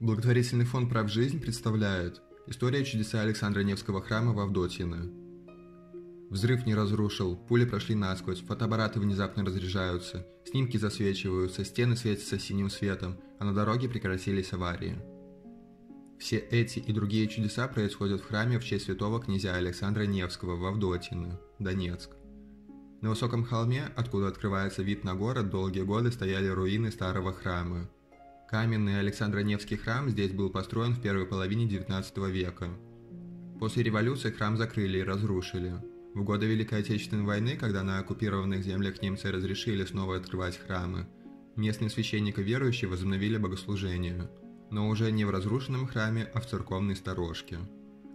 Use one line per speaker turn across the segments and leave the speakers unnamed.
Благотворительный фонд «Прав жизнь» представляет История чудеса Александра Невского храма в Авдотьино. Взрыв не разрушил, пули прошли насквозь, фотоаппараты внезапно разряжаются, снимки засвечиваются, стены светятся синим светом, а на дороге прекратились аварии. Все эти и другие чудеса происходят в храме в честь святого князя Александра Невского в Авдотьино, Донецк. На высоком холме, откуда открывается вид на город, долгие годы стояли руины старого храма – Каменный Александро-Невский храм здесь был построен в первой половине XIX века. После революции храм закрыли и разрушили. В годы Великой Отечественной войны, когда на оккупированных землях немцы разрешили снова открывать храмы, местные священники верующие возобновили богослужение, но уже не в разрушенном храме, а в церковной сторожке.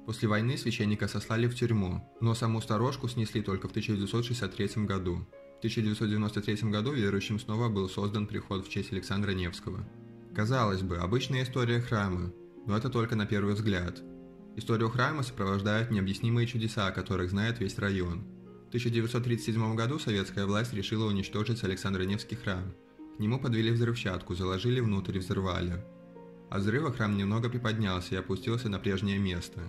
После войны священника сослали в тюрьму, но саму сторожку снесли только в 1963 году. В 1993 году верующим снова был создан приход в честь Александра Невского – Казалось бы, обычная история храма, но это только на первый взгляд. Историю храма сопровождают необъяснимые чудеса, о которых знает весь район. В 1937 году советская власть решила уничтожить Александро-Невский храм. К нему подвели взрывчатку, заложили внутрь и взорвали. От взрыва храм немного приподнялся и опустился на прежнее место.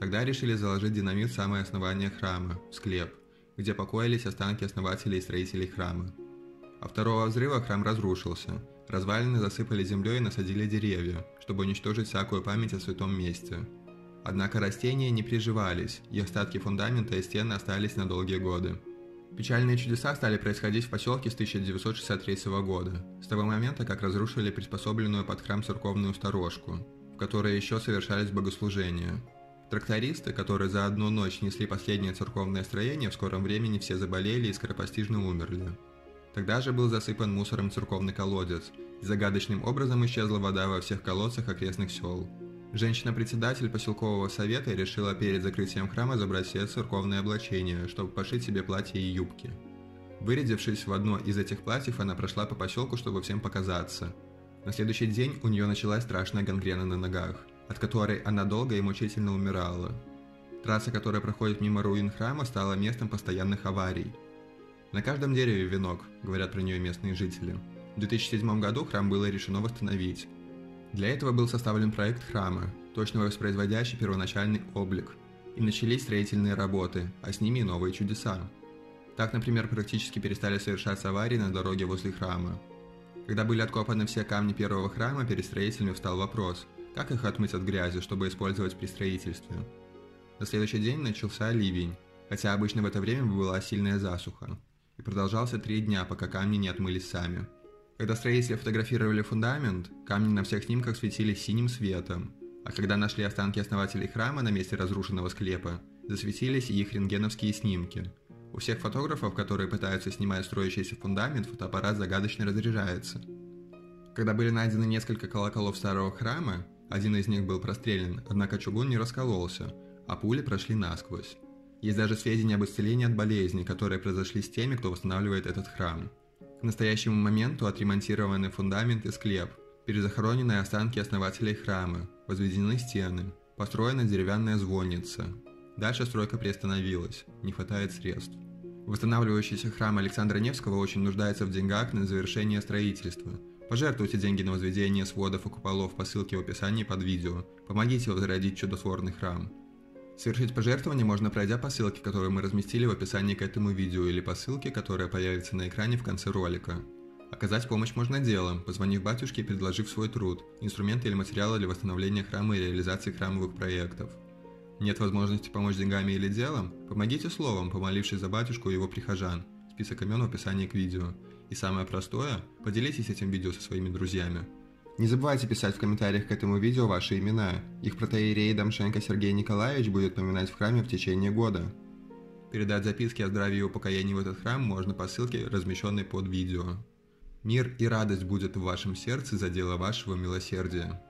Тогда решили заложить динамит в самое основание храма, в склеп, где покоились останки основателей и строителей храма. А второго взрыва храм разрушился – Развалины засыпали землей и насадили деревья, чтобы уничтожить всякую память о святом месте. Однако растения не приживались, и остатки фундамента и стены остались на долгие годы. Печальные чудеса стали происходить в поселке с 1963 года, с того момента, как разрушили приспособленную под храм церковную сторожку, в которой еще совершались богослужения. Трактористы, которые за одну ночь несли последнее церковное строение, в скором времени все заболели и скоропостижно умерли. Тогда же был засыпан мусором церковный колодец, и загадочным образом исчезла вода во всех колодцах окрестных сел. Женщина-председатель поселкового совета решила перед закрытием храма забрать все церковные облачения, чтобы пошить себе платья и юбки. Вырядившись в одно из этих платьев, она прошла по поселку, чтобы всем показаться. На следующий день у нее началась страшная гангрена на ногах, от которой она долго и мучительно умирала. Трасса, которая проходит мимо руин храма, стала местом постоянных аварий – на каждом дереве венок, говорят про нее местные жители. В 2007 году храм было решено восстановить. Для этого был составлен проект храма, точно воспроизводящий первоначальный облик. И начались строительные работы, а с ними и новые чудеса. Так, например, практически перестали совершаться аварии на дороге возле храма. Когда были откопаны все камни первого храма, перед строителями встал вопрос, как их отмыть от грязи, чтобы использовать при строительстве. На следующий день начался ливень, хотя обычно в это время была сильная засуха продолжался три дня, пока камни не отмылись сами. Когда строители фотографировали фундамент, камни на всех снимках светились синим светом, а когда нашли останки основателей храма на месте разрушенного склепа, засветились и их рентгеновские снимки. У всех фотографов, которые пытаются снимать строящийся фундамент, фотоаппарат загадочно разряжается. Когда были найдены несколько колоколов старого храма, один из них был прострелен, однако чугун не раскололся, а пули прошли насквозь. Есть даже сведения об исцелении от болезней, которые произошли с теми, кто восстанавливает этот храм. К настоящему моменту отремонтированы фундамент и склеп, перезахоронены останки основателей храма, возведены стены, построена деревянная звонница. Дальше стройка приостановилась, не хватает средств. Восстанавливающийся храм Александра Невского очень нуждается в деньгах на завершение строительства. Пожертвуйте деньги на возведение сводов и куполов по ссылке в описании под видео. Помогите возродить чудотворный храм. Совершить пожертвование можно, пройдя по ссылке, которую мы разместили в описании к этому видео, или по ссылке, которая появится на экране в конце ролика. Оказать помощь можно делом, позвонив батюшке и предложив свой труд, инструменты или материалы для восстановления храма и реализации храмовых проектов. Нет возможности помочь деньгами или делом? Помогите словом, помолившись за батюшку и его прихожан. Список имен в описании к видео. И самое простое – поделитесь этим видео со своими друзьями. Не забывайте писать в комментариях к этому видео ваши имена. Их протеерей Дамшенко Сергей Николаевич будет поминать в храме в течение года. Передать записки о здравии и упокоении в этот храм можно по ссылке, размещенной под видео. Мир и радость будет в вашем сердце за дело вашего милосердия.